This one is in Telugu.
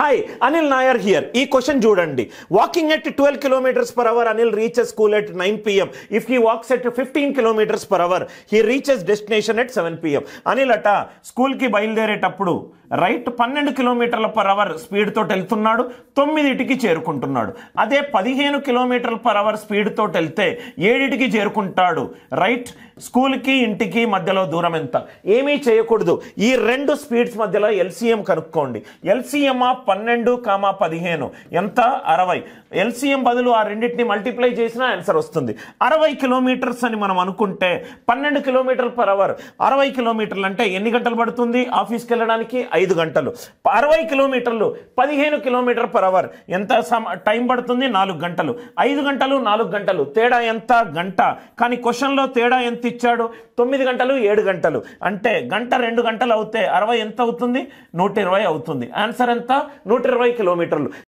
హాయ్ అనిల్ నాయర్ హియర్ ఈ క్వశ్చన్ చూడండి. Walking at twelve kilometres per hour Anil reaches school at nine PM if he walks at fifteen kilometres per hour he reaches destination at seven PM Anil అట స్కూల్కి బయలుదేరేటప్పుడు రైట్ పన్నెండు కిలోమీటర్ల పర్ అవర్ స్పీడ్తో వెళ్తున్నాడు తొమ్మిదిటికి చేరుకుంటున్నాడు. అదే పదిహేను కిలోమీటర్ల పర్ అవర్ స్పీడ్తో వెళ్తే ఏడిటికి చేరుకుంటాడు? రైట్ స్కూల్కి ఇంటికి మధ్యలో దూరం ఎంత? ఏమీ చేయకూడదు. ఈ రెండు స్పీడ్స్ మధ్యలో ఎల్సీఎం కనుక్కోండి. ఎల్సీఎం ఆఫ్ పన్నెండు కామా పదిహేను. ఎంత? అరవై. ఎల్సిఎం బదులు ఆ రెండింటిని మల్టిప్లై చేసినా ఆన్సర్ వస్తుంది. అరవై కిలోమీటర్స్ అని మనం అనుకుంటే పన్నెండు కిలోమీటర్ల పర్ అవర్. అరవై కిలోమీటర్లు అంటే ఎన్ని గంటలు పడుతుంది? ఆఫీస్కి వెళ్ళడానికి ఐదు గంటలు. అరవై కిలోమీటర్లు పదిహేను కిలోమీటర్ పర్ అవర్. ఎంత సమ టైం పడుతుంది? నాలుగు గంటలు. ఐదు గంటలు నాలుగు గంటలు. తేడా ఎంత? గంట. కానీ క్వశ్చన్లో తేడా ఎంత ఇచ్చాడు? తొమ్మిది గంటలు ఏడు గంటలు. అంటే గంట రెండు గంటలు అవుతే అరవై ఎంత అవుతుంది? నూట ఇరవై అవుతుంది. ఆన్సర్ ఎంత? నూట ఇరవై కిలోమీటర్లు.